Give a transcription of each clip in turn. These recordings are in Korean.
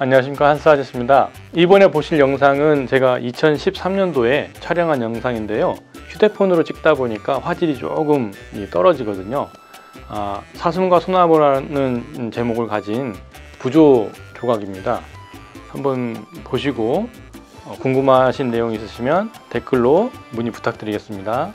안녕하십니까. 한스 아저씨입니다. 이번에 보실 영상은 제가 2013년도에 촬영한 영상인데요. 휴대폰으로 찍다 보니까 화질이 조금 떨어지거든요. 아, 사슴과 소나무라는 제목을 가진 부조 조각입니다. 한번 보시고 어, 궁금하신 내용 있으시면 댓글로 문의 부탁드리겠습니다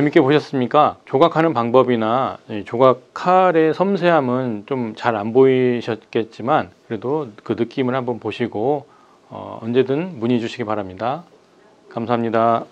재밌게 보셨습니까? 조각하는 방법이나 조각 칼의 섬세함은 좀 잘 안 보이셨겠지만 그래도 그 느낌을 한번 보시고 어, 언제든 문의 주시기 바랍니다. 감사합니다.